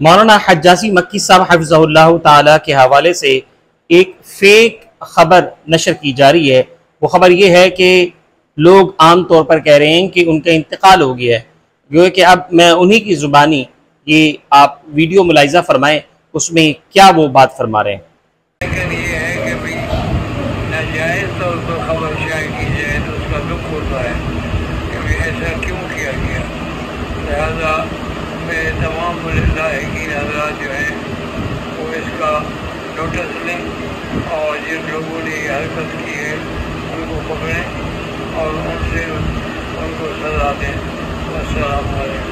मौलाना हजासी मक्की साहब हफिज़ल्ला ताला के हवाले से एक फेक खबर नशर की जा रही है। वो खबर ये है कि लोग आम तौर पर कह रहे हैं कि उनका इंतकाल हो गया है। जो कि अब मैं उन्हीं की ज़ुबानी ये आप वीडियो मुलायजा फरमाएँ, उसमें क्या वो बात फरमा रहे हैं? है कि भाई नाजायज़ तौर पर खबर शाये की जाए तो उसका दुख होता है कि भाई ऐसा क्यों किया गया लिहाजा मैं तमाम लाहिकीन हजरात जो हैं, वो इसका नोटिस लें और जिन लोगों ने हरकत की है, उनको पकड़ें और उनसे